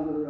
other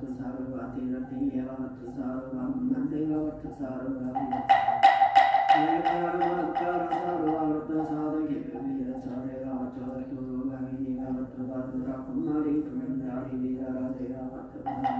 भक्त सार्वती रति भक्त सार्वम वंदे भक्त सार्वम सर्वभक्तर सर्वार्थ साधके वीर सर्वचोर गुरु भगिनी भक्त भद्रा कुमारी प्रमंडारी वीर राधे भक्त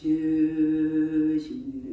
ちゅ。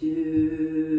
To.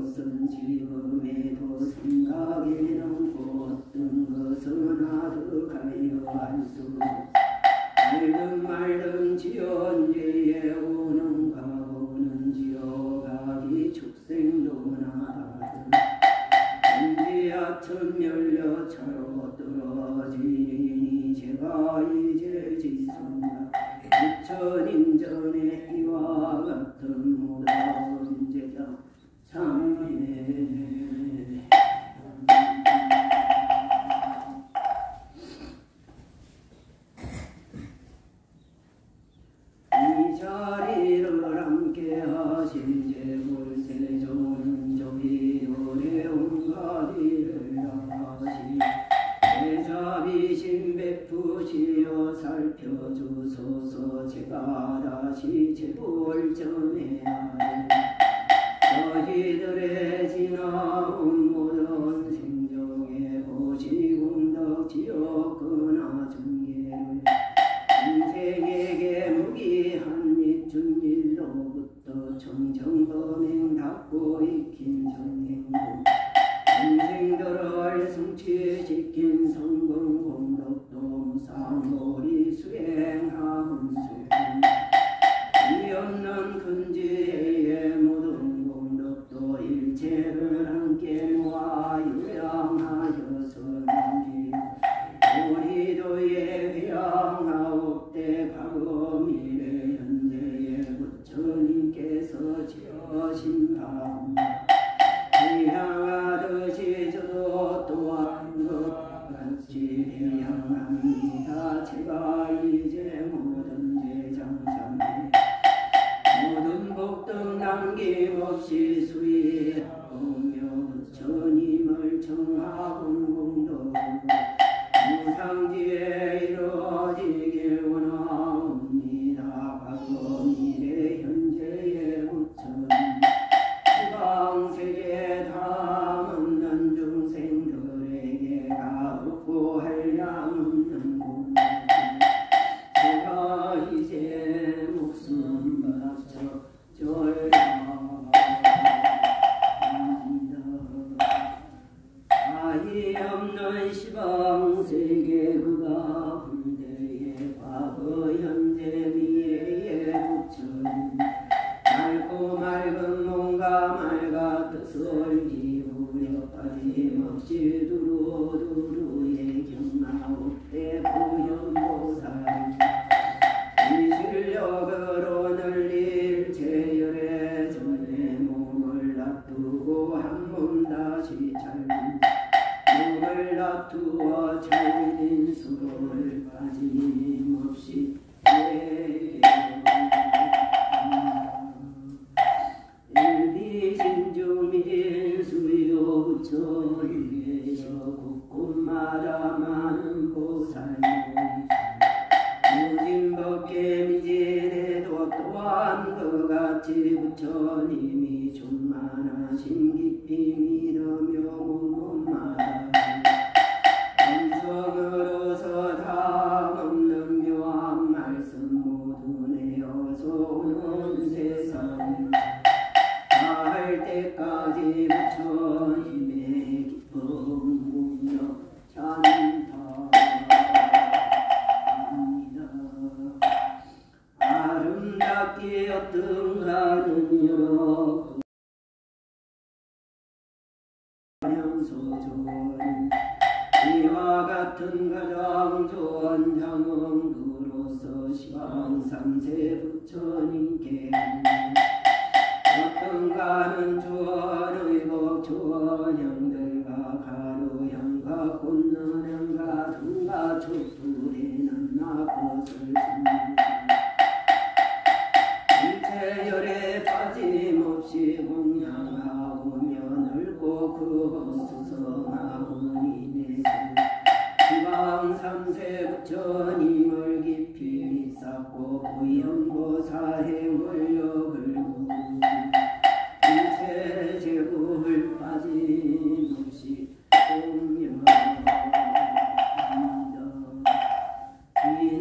그 것은 지금에도 생각에 남고 어떤 것은 하루가여 안수 지지골전에 啊亲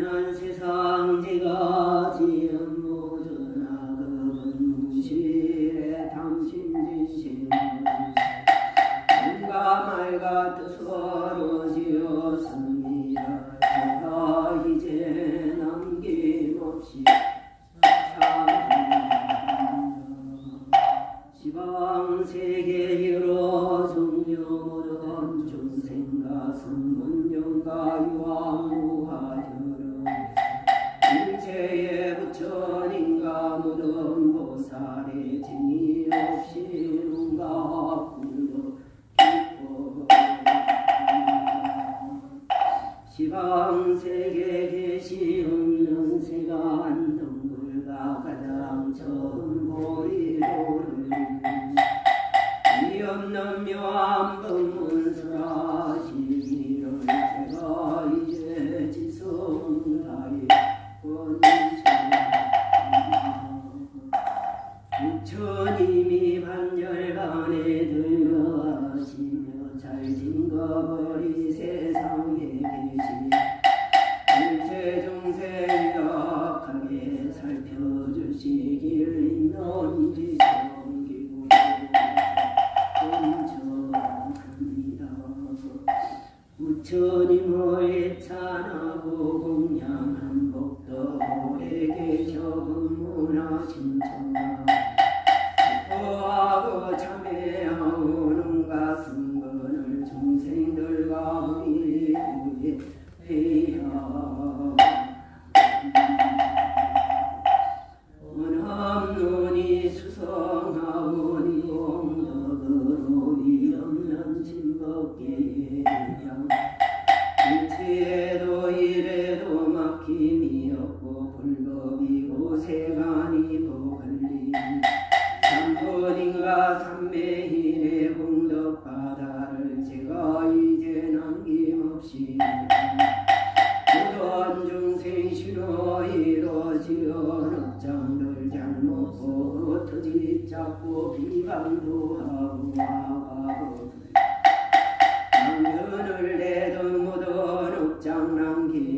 이런 세상 제가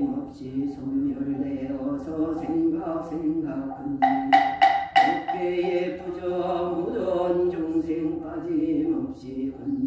없이 손멸되어서 생각 생각하니 어깨에 부정 무던 중생 빠짐없이 건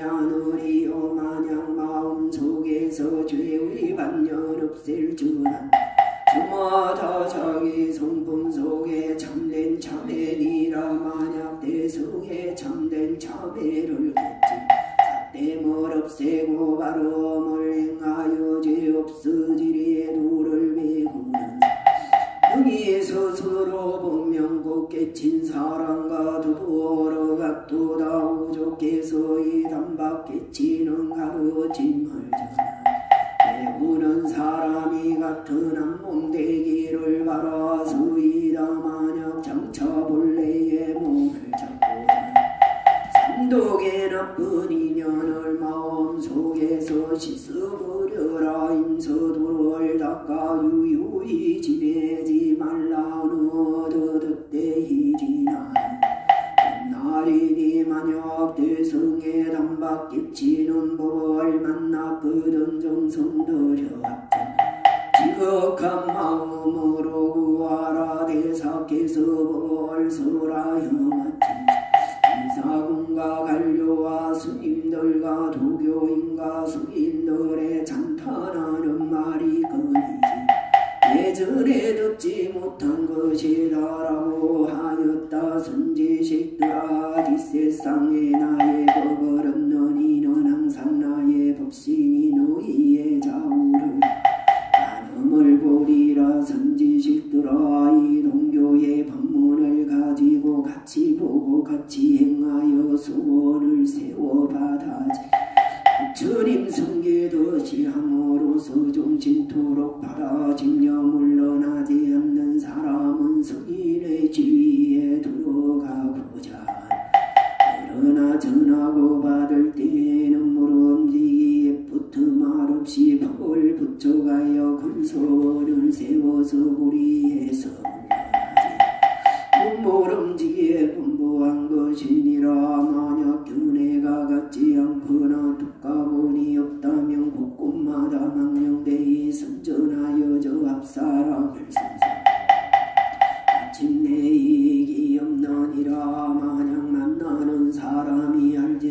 따르지 않으리요 만약 마음 속에서 죄의 반열 없앨 줄은 저마다 자기 성품 속에 참된 참회니라 만약 대성에 참된 참회를 겠지. 삿됨을 없애고 바로을 행하여 죄 없어지리에 도를 메구는 여기 스스로 분명 깨친 사랑과 두두어 러 각도다 우족께서 이 단박 깨치는 가르침을 전하. 배우는 사람이 같은 한 몸되기를 바라 수이다. 만약 장차 본래의 몸을 잡고 삼독의 나쁜 인연을 마음속에서 씻어버려라. 임서도를 닦아 유유히 지내지 말라. 뜻대히 지나 날이니 만약 대성의 단박 끼치는 법을 만나 그든 정성 들여왔자 지극한 마음으로 구하라 대사께서 법을 소라 형하지 이사군과 관료와 스님들과 도교인과 스님들의 찬탄하는 말이 그니지 예전에 듣지 못한 것이다라고 하였다. 선지식들아 뒷세상에 나의 법을 얻는 이는 항상 나의 법신이 너희의 좌우를 나눔을 보리라. 선지식들아 이 동교의 법문을 가지고 같이 보고 같이 행하여 소원을 세워받아지 주님 성계듯이 함으로써 종신토록 바라지며 물러나지 않는 사람은 성인의 지위에 들어가고자 그러나 전하고 받을 때에는 물음지기에 붙어 말없이 법을 붙여가여 금소를 세워서 우리에서 몸모름지기에 분부한 것이니라. 만약 견해가 같지 않거나 독가본이 없다면 곳곳마다 망령되이 선전하여 저 앞사람을 선사 마침내 이익이 없느니라. 만약 만나는 사람이 알지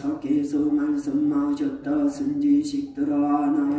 되리라 대사께서 말씀하셨다. 선지식들아 나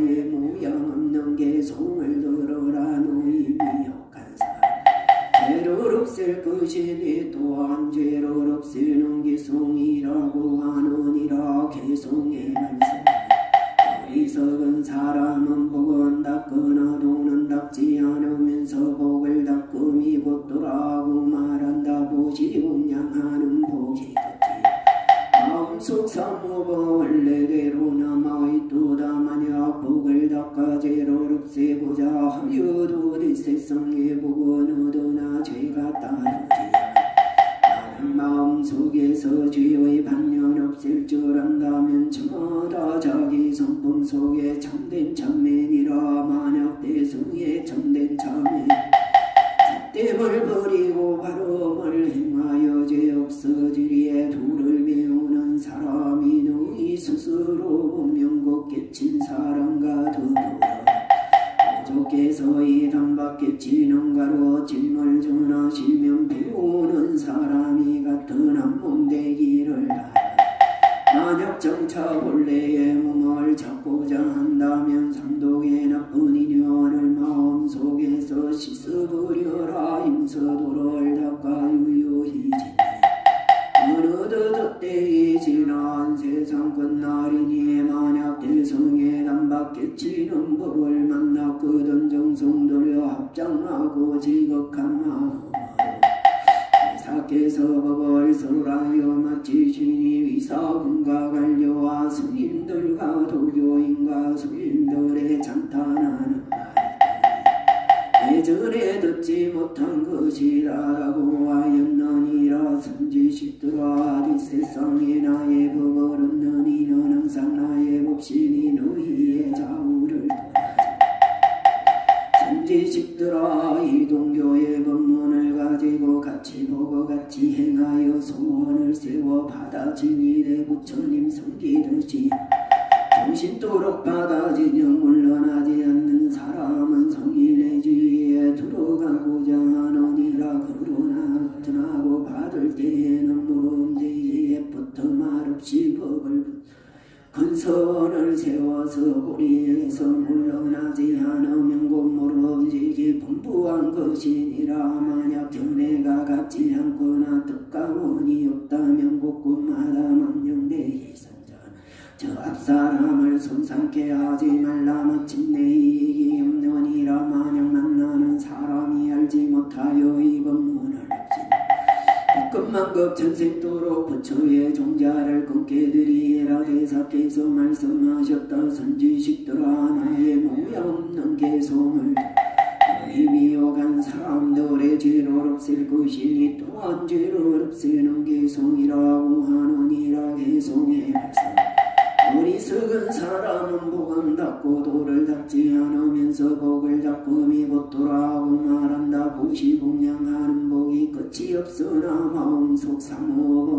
닦음이 곧 도라고 말한다. 보시공양하는 복이 끝이 없으나 마음속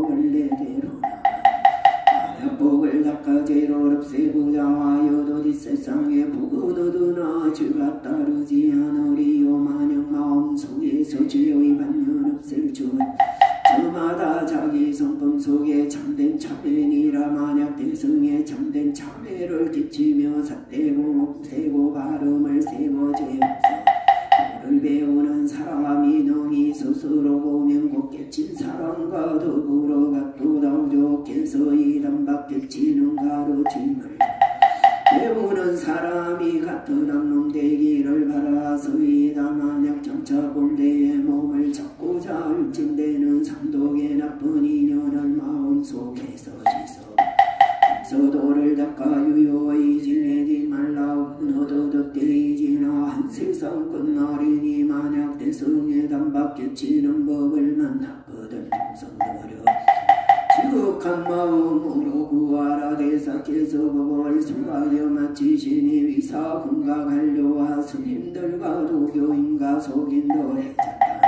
원래대로나 만약 복을 닦아 죄를 없애고자 하여도 이 세상에 복은 얻으나 죄가 따르지 않으리요. 만약 마음속에서 죄의 반면 없앨 줄 저마다 자기 성품 속에 참된 참회니라 만약 대성에 참된 참회를 끼치며 삿대고 세고 발음을 세고 죄없어 를 배우는 사람이 너희 스스로 보면 곧 깨친 사람과 더불어 같도다 오족해서 이단밖 깨치는 가르침을 배우는 사람이 같은 한놈 되기를 바라서이다. 만약 정차 본대의 몸을 찾고자 일증되는 삼독의 나쁜 인연을 마음속에서 지서 서도를 닦아 유효히 지내지 말라 너도도 때이지나. 한 세상 끝날이니 만약 대성의 담밖에 치는 법을 만났거든. 정성들여 지극한 마음으로 구하라 대사께서 법을 설하여 마치시니 위사군과 관료와 스님들과 도교인과 찬탄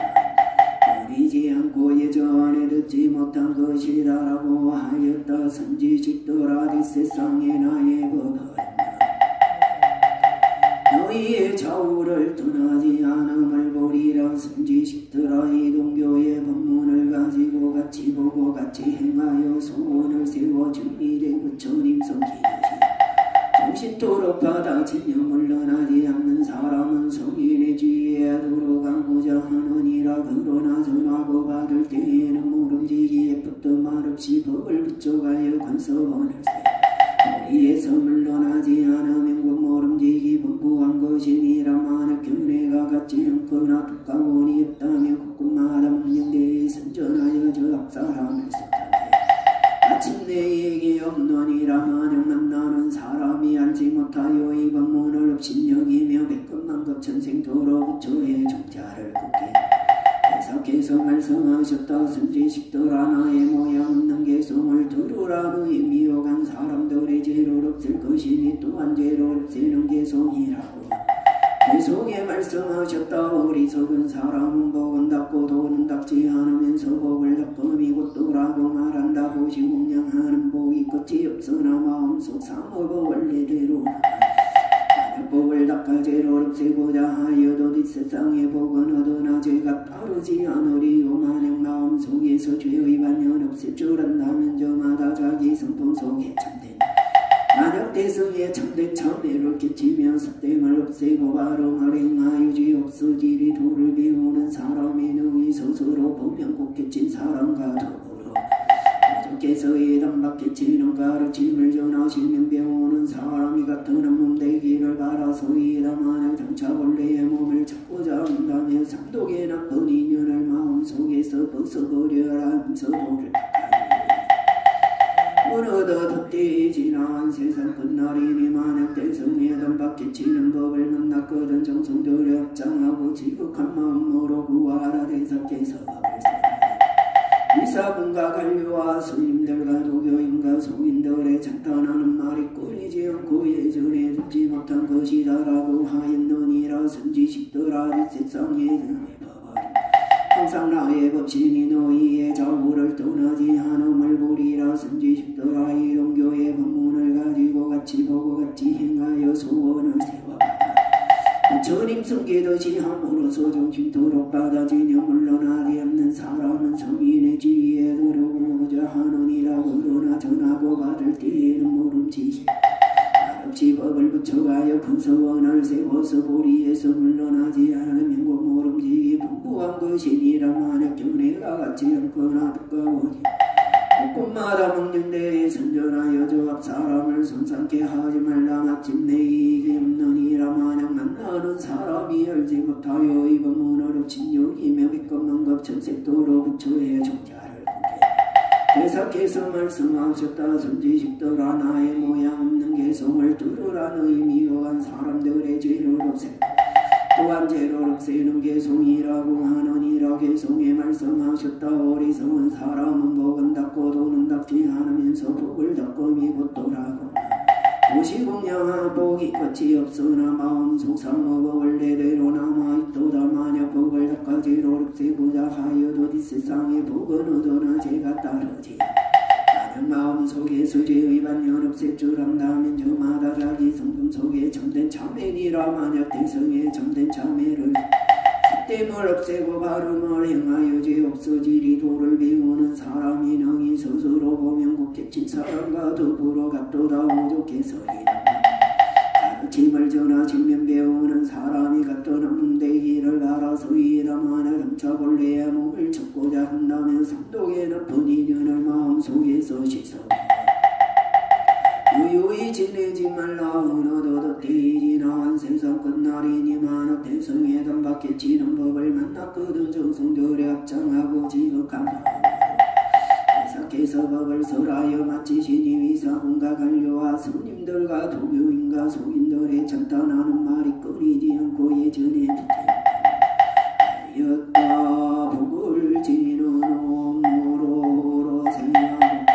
버리지 않고 예전에 듣지 못한 것이다라고 하였다. 선지식들아 이 세상에 나의 법을 너희의 좌우를 떠나지 않음을 보리라. 선지식들아 이 동교의 법문을 가지고 같이 보고 같이 행하여 소원을 세워 주미래 부처님 성기듯이 정신도로 받아지며 물러나지 않는 사람은 성인의 지혜에 들어가고자 하느니라. 그러나 전하고 받을 때에는 모름지기에 붙어 말없이 법을 붙여가여 건서원을 세 자리에서 물러나지 않으면 그 모름지기 분부한 것이니라 만약 견해가 같지 않거나 두가원이 없다면 국구마다 문명대에 선전하여 저 앞사람을 선전해. 마침 내에게 없노니라 만약 만나는 사람이 알지 못하여 이 법문을 업신여기며 백금만 급천생도로 부처의 종자를 긋게 대사께서 말씀하셨다 선지식더라 나의 모양 없는 개성을 들으라는 의미로 간 사람들의 죄를 없앨 것이니 또한 죄를 없애는 개성이라고. 계속에 말씀하셨다 어리석은 사람은 복은 닦고 돈은 닦지 않으면서 복을 닦음이 곧도라고 말한다 보시 운양하는 복이 끝이 없으나 마음속 상업은 원래대로 복을 닦아 죄를 없애고자 하여도 이 세상의 복은 얻으나 죄가 따르지 않으리요 만약 마음속에서 죄의 반연 없을 줄 안다면 저마다 자기 성품 속에 참된 만약 대성에 참된 참회를 끼치며 습됨을 없애고 바름을 행하여 죄 없어지리. 도를 배우는 사람이 능히 스스로 보면 깨친 사람과 더불 어 부처께서의 담밖에 치는 가르침을 전하시면 배우는 사람이 같은 한몸 되기를 바라소이다 만약 장차 본래의 몸을 찾고자 한다면 삼독의 나쁜 인연을 마음속에서 벗어버려라 하면서 도를 어느덧 헛되이 지나간 세상 끝날이니 만약 대성에 담밖에 치는 법을 만났거든 정성들에 합장하고 지극한 마음으로 구하라 대사께서 써라 이사분과 관료와 스님들과 도교인과 성인들의 찬탄하는 말이 끊이지 않고 예전에 듣지 못한 것이다라고 하였느니라 선지식더라 이 세상에 항상 나의 법신이 너희의 자우를 떠나지 않음을 보리라. 선지식더라 이 동교의 법문을 가지고 같이 보고 같이 행하여 소원을 세 워가라 부처님 성계듯이 함으로써 정신토록 받아지며 물러나지 않는 사람은 성인의 지위에 들어오고자 하느니라 그러나 전하고 받을 때에는 모름지시 말없이 법을 붙여가여 큰 서원을 세워서 보리에서 물러나지 않으면 그 모름지기 풍부한 것이니라 만약 견해가 같지 않거나 두꺼우니 곳곳마다 먹는 데에 선전하여 저앞 사람을 손상케 하지 말라. 마침내 이익이 없느니라 만약 만나는 사람이 알지 못하여 이 법문을 엎친 여기며 백건만 겁천색도로 부처의 종자를 보게. 대사께서 말씀하셨다. 선지식더라. 나의 모양 없는 개성을 들으라는 의미로 한 사람들의 죄를 없애 또한 죄를 없애는 개성이라고 하느니라 개성에 말씀하셨다 어리석은 사람은 복은 닦고 돈은 닦지 않으면서 복을 닦음이 곧도라고. 무시공양한 복이 끝이 없으나 마음 속 상업은 원래대로 남아있도다. 만약 복을 닦아 죄를 없애고자 하여도 이 세상에 복은 얻으나 죄가 따르지 만약 마음 속에서 죄의 반연 없앨 줄 안다면 저마다 자기 성품 속에 참된 참회니라 만약 대성에 참된 참회를 습됨을 없애고 발음을 행하여 죄 없어지리 도를 배우는 사람이 능히 스스로 보면 곱겠친 사람과 더불어 같도다 오죽해서리라 가르침을 전하 직면 배우는 사람이 한문대기를 바라서이다 만약 점차 본래의 몸을 찾고자 한다면 삼독의 나쁜 인연을 마음속에서 씻어 유유히 지내지 말라. 때이 지나간 세상 끝날이니 만약 대성에 담밖에 치는 법을 만났거든 정성들에 합장하고 지극한 마음 대사께서 법을 설하여 마치시니 위사군과 관료와 스님들과 도교인과 소인들의 찬탄하는 말이 끊이지 않고 예전에 듣겠다. 복을 지는 옴무로로 생각해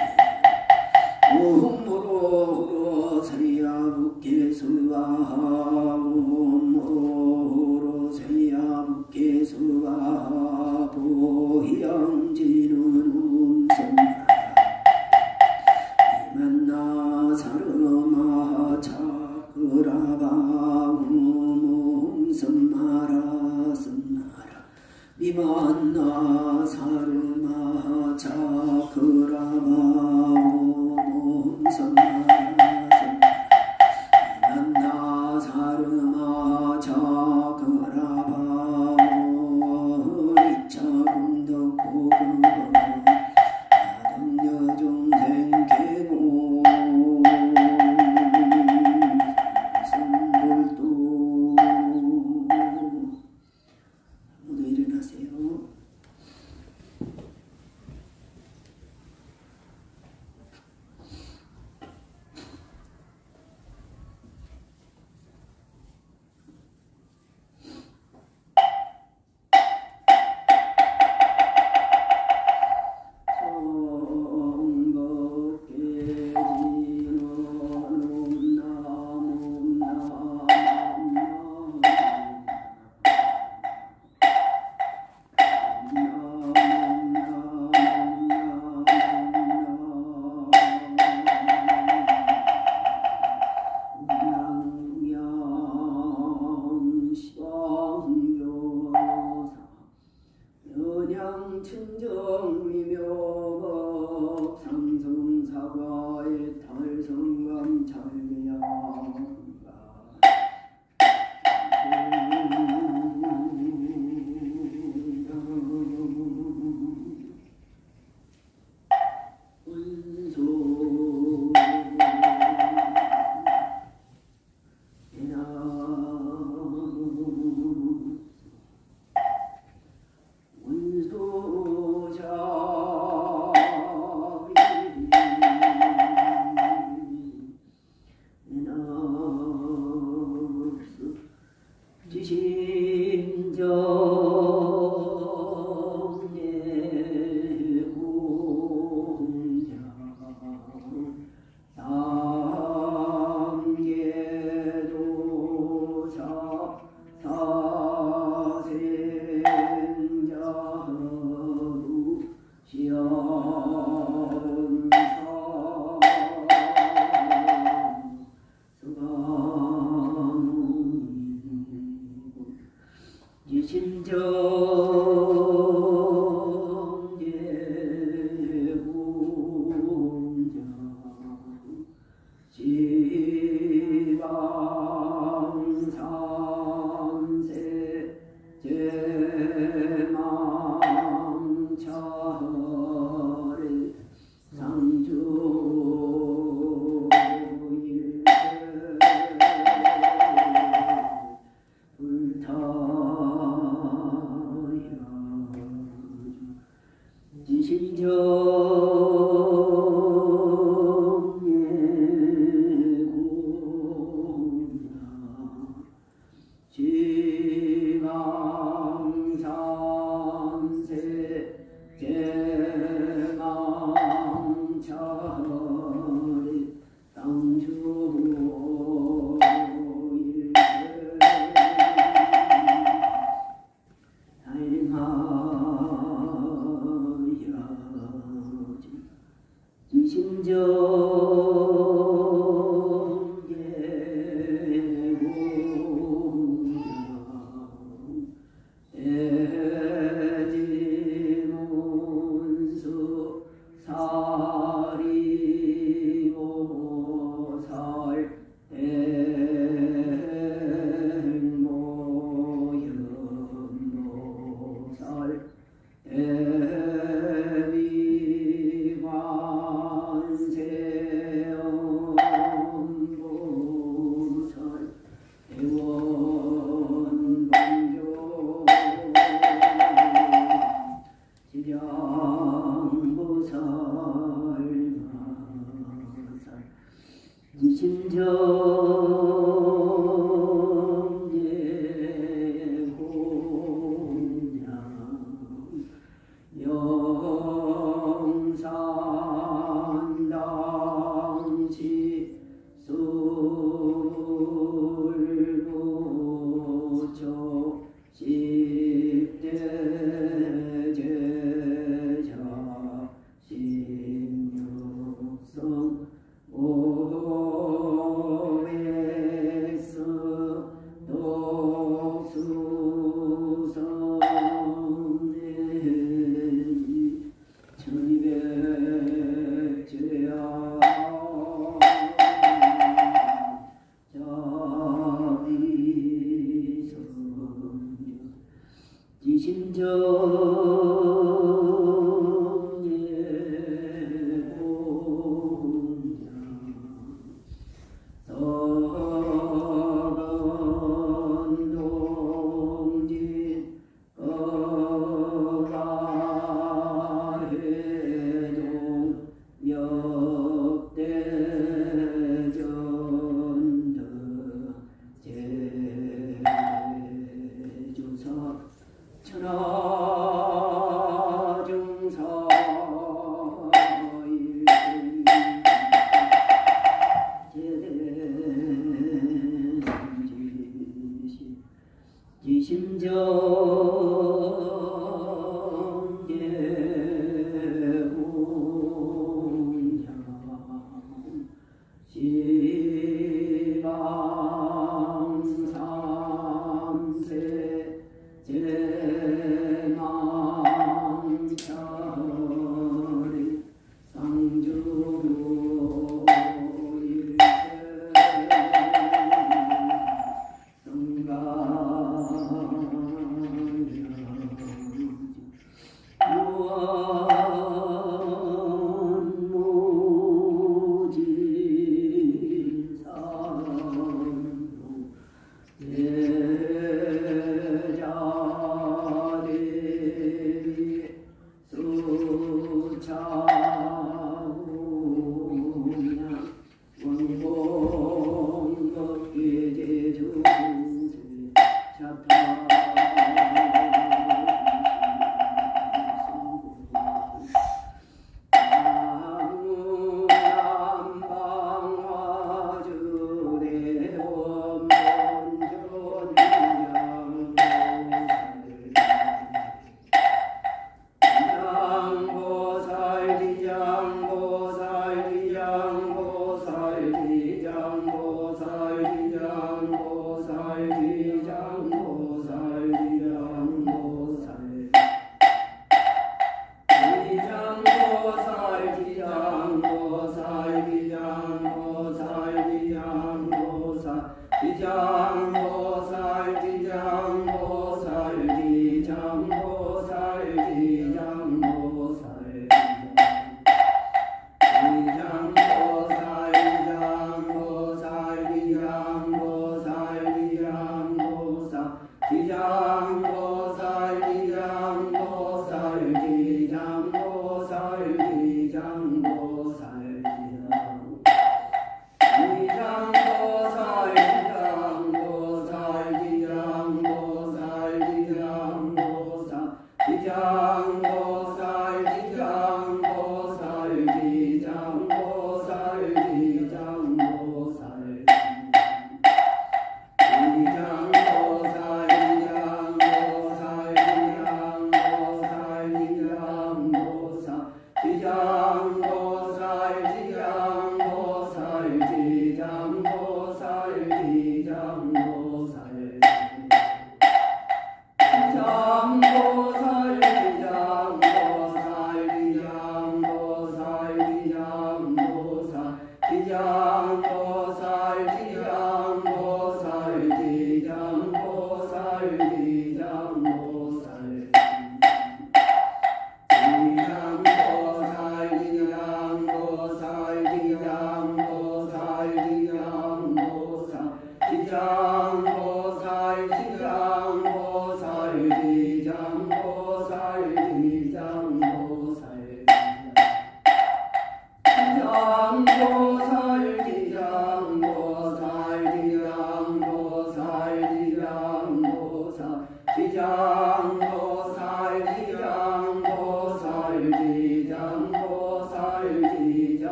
옴무로로 세야붓게 수바하 옴무로 세야붓게 수바하 보향지는 사르마 차그라바 음음성마라 성마라 미만나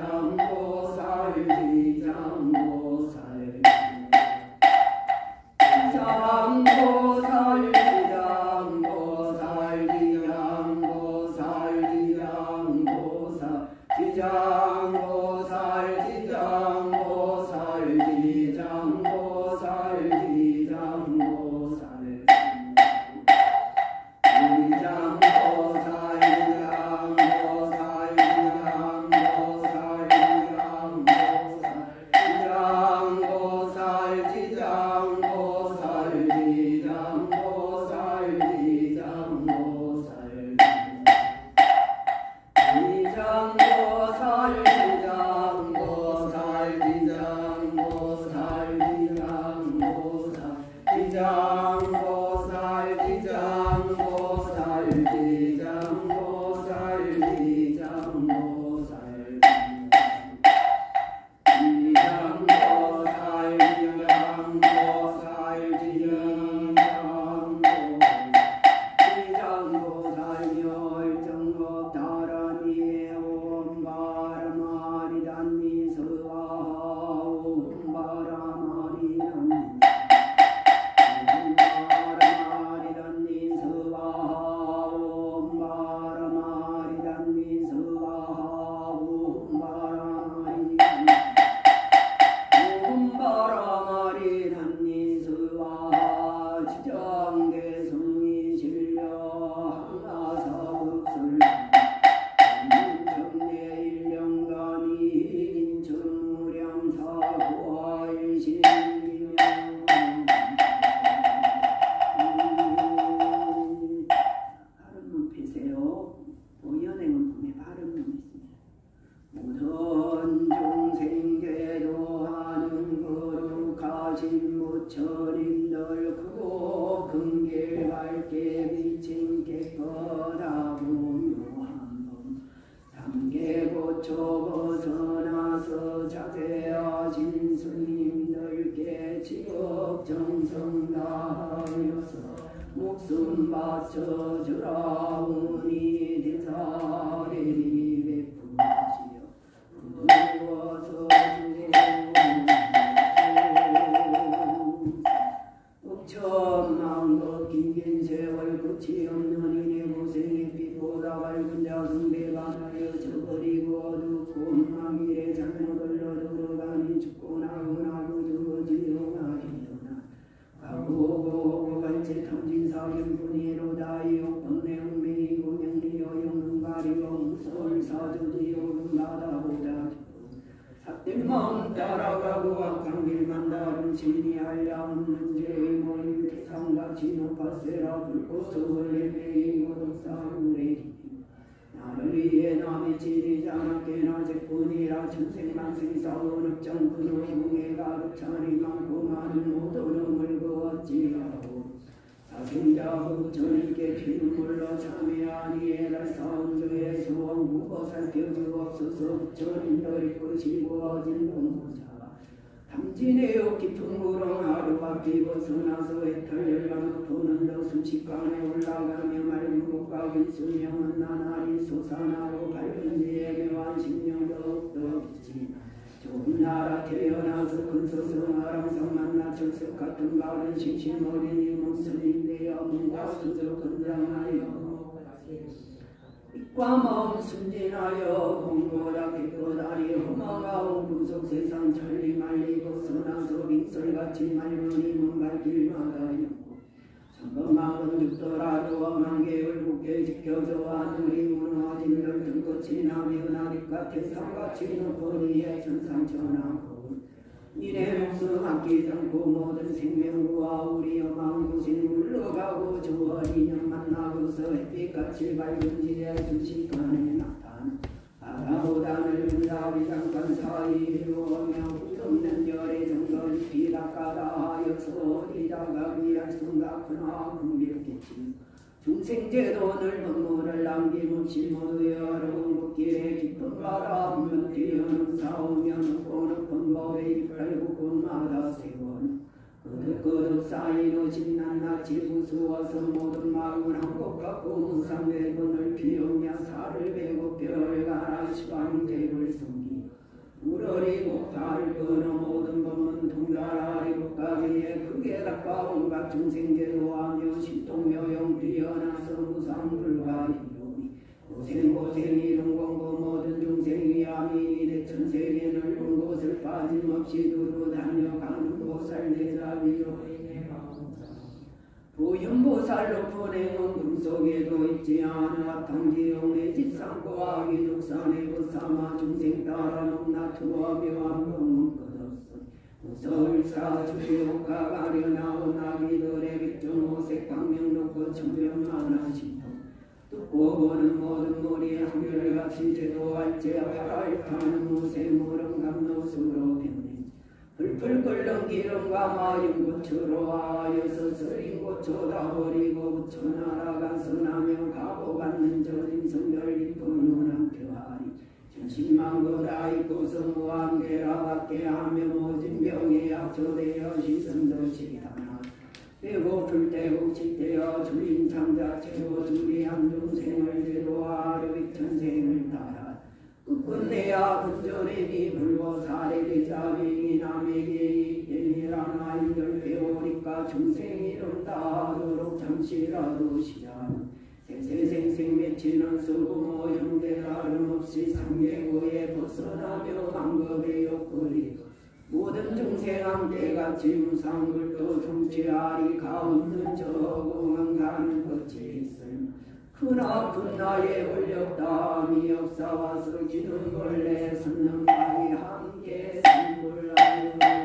down. 탐진에요 깊은 구렁 하루밖에 벗어나서 해탈 열감 도는 더 순식간에 올라가며 맑은 곳과 빛수명은 나날이 솟아나고 밝은 신령 더욱더 빛이 좋은 나라 태어나서 큰 소성 아랑성 만나 철석 같은 바른 신신 어린이 되어 문과 수저 건장하여 빛 과 마음 순진하여 공고라 깨끗하리 허망하고 구속 세상 천리 말리 벗어나서 빗설같이 맑은 힘은 발길마다요. 성검마은 죽더라도 엄한계를 굳게 지켜줘 하늘이 무너진 별등 끝이 나며 나릿과 태상같이 높으리에 천상천하고 이래 목숨 아끼지 않고 모든 생명구와 우리 엄한 구신 물러가고 저 어린양 만나고서 햇빛같이 밝은 지에 순식간에 나타나 나보다는 은사위 잠깐 사이로며 붙없는 열의 정걸 비닦아다 하여서 어디다가 비할 순각하나 궁비했겠지 중생제도 넓은 물을 남김없이 모두 여러 묵길에 깊은 바다 한번 뛰어는 사오면 꼬놓은 법에 이빨 곳곳마다 세원 그득그득 쌓이고 진난 낯이 부수어서 모든 마음을 한곳 갖고 무상외군을 피우며 살을 베고 별가라 시방대를 숨기. 우러리고 발을 끊어 모든 법문 동달아리고 가기에 크게 닦아 온갖 중생제 빠짐없이 두루 다녀가는 보살 내자비로 부현보살로 보내온 금속에도 있지 않아 당지용의 집상고 아기 독산의 부사마 중생 따라 농나투어며 안봉은 끝없어 무서울사 주요가 가려 나온 아기들의 백종 오색 광명 놓고 천변만한 싶어 듣고 보는 모든 물이 한결같이 제도할제 팔알 타는 무쇠 무릉 감노수로 변해 풀풀 끓는 기름과 마윤 고추로 하여서 서린 고초다 버리고 부처 날아간 선하며 가고 받는 저림 성별 이쁜 표하리 전신만 거다 입고서 무한계라 밖에 하며 모진 병에 약초되어 시선도 지하나 배고플 때 혹시되어 주인 최고 준비한 중생을 제도하려 천생을 따라. 끝내야 근전에니 불고 사례리 자비이 남에게 이니라 나이를 배우니까 중생이 이룬다도록 잠시라도 시간. 세세생생 맺히는 수부모 형제 다름없이 상계고에 벗어나며 방법에 욕거리고 모든 중생 함께같이 무상불도 성취하리. 가없는 저공은 가는 것이 있음. 크나 큰 나에 올렸다미 역사와서 기는 걸레 나이 함께 선불하여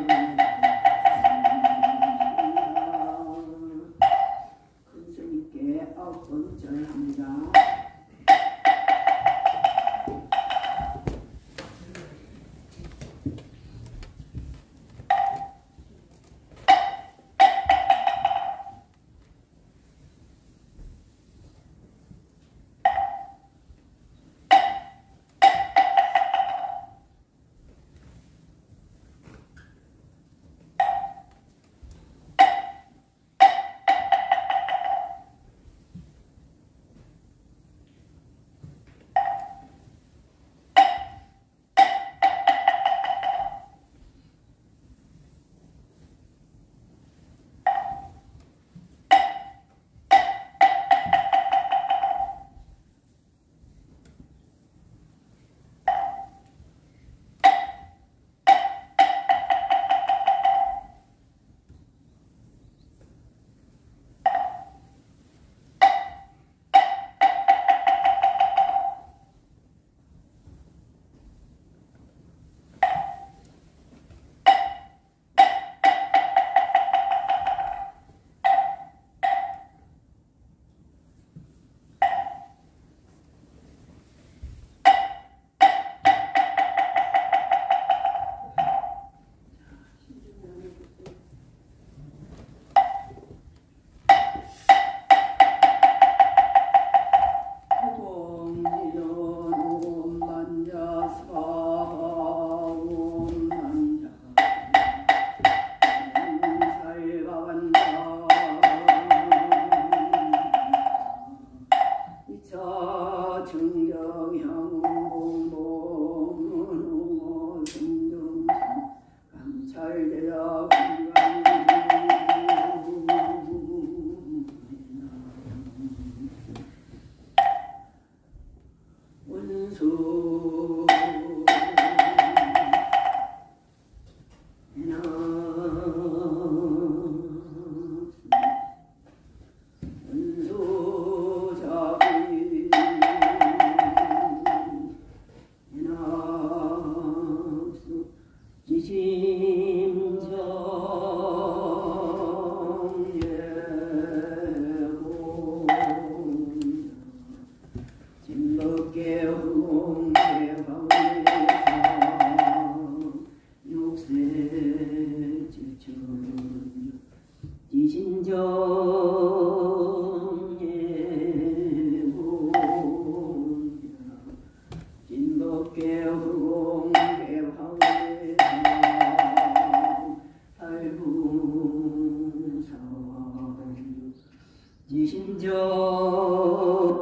인정에